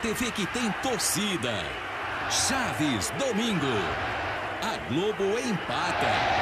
TV que tem torcida. Chaves, domingo. A Globo empata.